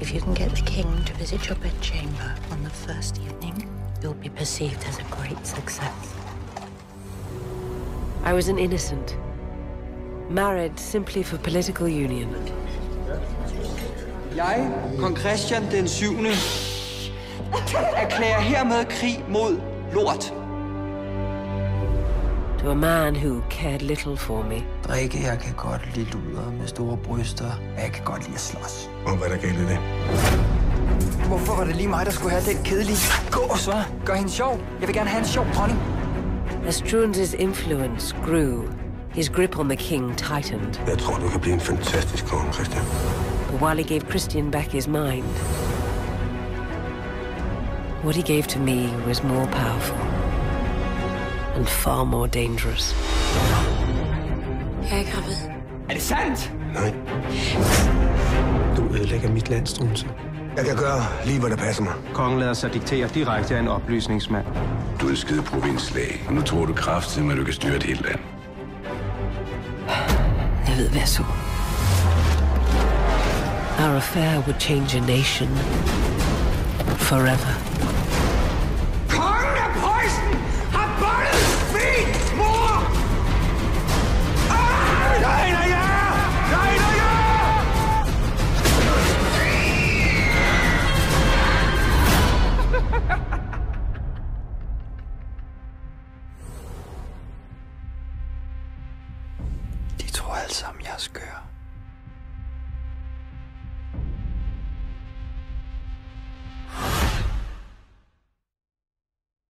If you can get the king to visit your bedchamber on the first evening, you'll be perceived as a great success. I was an innocent. Married simply for political union. Jeg, kong Christian den 7. erklærer hermed krig mod lort. To a man who cared little for me. Drikke, jeg kan godt lide luder med store bryster. og Jeg kan godt lide at slås. Og hvad er der galt i det? Hvorfor var det lige mig, der skulle have den kedelige gås, hva'? Gør hende sjov. Jeg vil gerne have en sjov dronning. As Struensee's influence grew, his grip on the king tightened. Jeg tror, du kan blive en fantastisk konge, Christian. But while he gave Christian back his mind, what he gave to me was more powerful and far more dangerous. Jeg er gravid. Er det sandt? Nej. Du ødelægger mit land, Struense. Jeg kan gøre lige, hvad der passer mig. Kongen lader sig diktere direkte af en oplysningsmand. Du er en skide provinslæge, og nu tror du kraftigt, at du kan styre et helt land. Jeg ved, hvad jeg så. Our affair would change a nation forever. Tror alle sammen, jeg er skør.